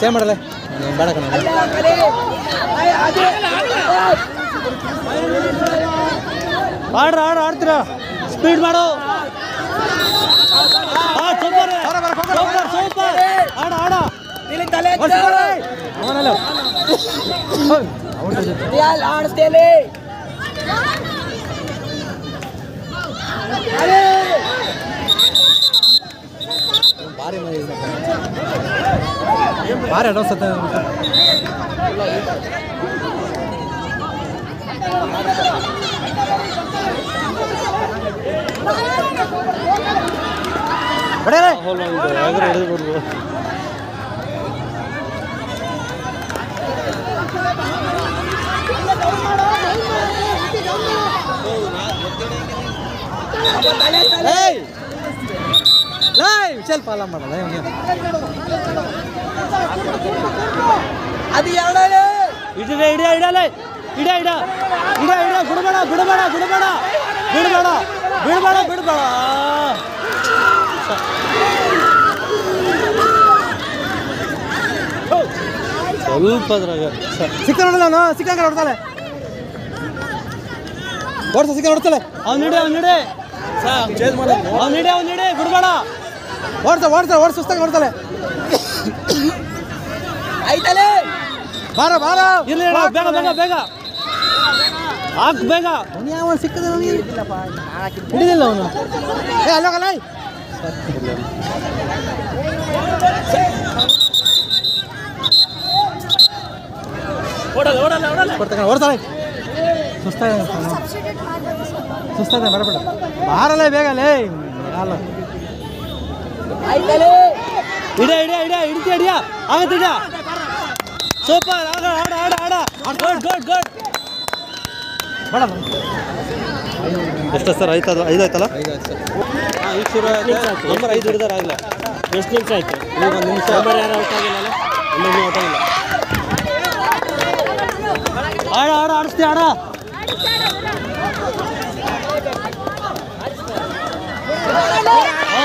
ಚೇ ಮಾಡಲ್ಲ ಬೇಡ ಕಣ. ಆಡ್ರ ಆಡ್ರ ಆಡ್ತೀರಾ. ಸ್ಪೀಡ್ ಮಾಡು. ಸೂಪರ್ ಆಡ ಆಡ. ಅವನಲ್ಲ. para nossa tá- dança. Hey! Vishal ಪಾಲ ಮಾಡಲ್ಲ ಇವನಿಗೆ ಅದು ಎರಡನೇ ಇಡ ಇಡ ಇಡಲ್ಲ ಇಡ ಇಡ ಇಡ ಇಡ ಬಿಡಬೇಡ ಬಿಡಬೇಡ ಬಿಡಬೇಡ ಬಿಡಬೇಡ ಬಿಡಬೇಡ ಬಿಡಬೇಡ ಸ್ವಲ್ಪ ಅದ್ರಾಗ ಸಿಕ್ಕ ನೋಡಲ್ಲ ಅವನು ಸಿಕ್ಕಂಗ ಹೊಡ್ತಾಳೆ ಓಡ್ಸ ಸಿಕ್ಕ ಹೊಡ್ತಾಳೆ ಅವ್ನು ಹಿಡಿ ಅವ್ನು ಹಿಡಿ ಅವ್ನು ಹಿಡಿ ಅವ್ನು ಹಿಡಿ ಬಿಡಬೇಡ ಓಡ್ಸ ಓಡ್ಸ ಓಡ್ಸ ಸುಸ್ತಾಗ ಓಡ್ತಾಳೆ ಐತಲೇ ಬಾರ ಬಾರ. ಇಲ್ಲಿ ಬೇಗ ಬೇಗ ಬೇಗ. ಹಾಕ್ ಬೇಗ. ಯಾವ ಸಿಕ್ಕದ ಹಿಡಿದಿಲ್ಲ ಅವನು. ಏ ಅಲ್ಲೋಗಲ್ಲ ಕೊಡ್ತಾನೆ ಓಡ್ತಾಳೆ ಸುಸ್ತಾಗ ಸುಸ್ತಾಗ ಬರಬೇಡ. ಬಾರಲ್ಲ ಬೇಗ ಲೇ. ಅಲ್ಲ ಇಡ ಇಡ ಇಡ ಹಿಡಿತ ಹಿಡಿಯ ಆಗತ್ತೆ ಇಡ. ಸೂಪರ್ ಆಗ ಆಡ ಆಡ ಆಡ. ಗುಡ್ ಗುಡ್ ಗುಡ್ ಬೇಡ ಎಷ್ಟು ಸರ್ ಐದು ಐದು ಆಯ್ತಲ್ಲ? ಹಾಂ ಈಗ ಶುರು ಆಯ್ತು ನಂಬರ್ ಐದು ಹಿಡಿದಾರ ಆಗಿಲ್ಲ. ಎಷ್ಟು ನಿಮಿಷ ಆಯ್ತು? ಈಗ ಒಂದು ನಿಮಿಷ. ನಂಬರ್ ಯಾರು ಔಟ್ ಆಗಿಲ್ಲ ಇನ್ನೊಂದು ಔಟ್ ಆಗಿಲ್ಲ. ಆಡ ಆಡ ಆಡಿಸ್ತೀಯ ಆಡ. ಹಾ,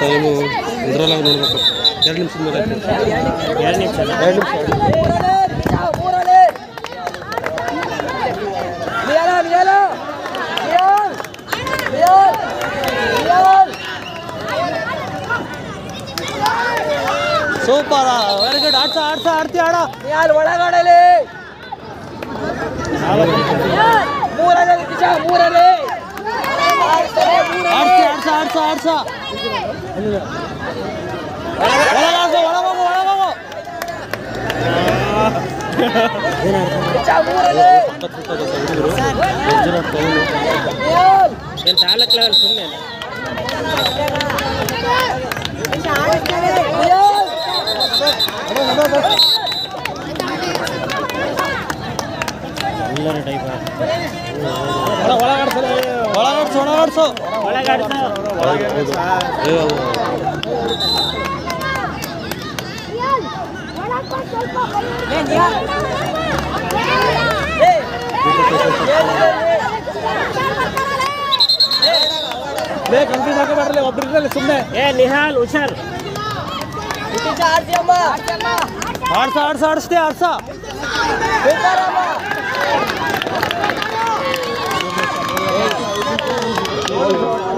ಟೈಮು ಇದ್ರಲ್ಲ ನೋಡ್ಬೇಕು ಎರಡು ನಿಮಿಷದ ಮೇಲೆ ಎರಡು ನಿಮಿಷ ಎರಡು ನಿಮಿಷ ಸೂಪರ ವೆರಿ ಗುಡ್ ಆಡ್ಸ ಆಡ್ಸ ಆಡ್ತಿ ಆಡ ಯಾರು ಒಳಗಡಲೆ ಆಡ್ಸಿ ಆಡ್ಸ ಆಡ್ಸ ಆಡ್ಸ ಒಳಗಾಡ್ಸು ಒಳಗೋಗು ಒಳಗೋಗು ಏನು ತಾಲೂಕು ಲೆವೆಲ್ ಸುಮ್ಮನೆ ಎಲ್ಲರ ಟೈಪ್ ಒಳಗಾಡ್ಸು ಒಳಗಾಡ್ಸು ಲೇ ಕನ್ಫ್ಯೂಸ್ ಹಾಕಬೇಡ್ರಲ್ಲ ಒಬ್ರಿದ್ರಲ್ಲಿ ಸುಮ್ಮನೆ ಏ ನಿಹಾಲ್ ಹುಷಾರ್. ಆಡ್ಸ ಆಡ್ಸ ಆಡಿಸ್ತಿ ಆಡ್ಸ ಬೇತಾರಮ್ಮ ಓ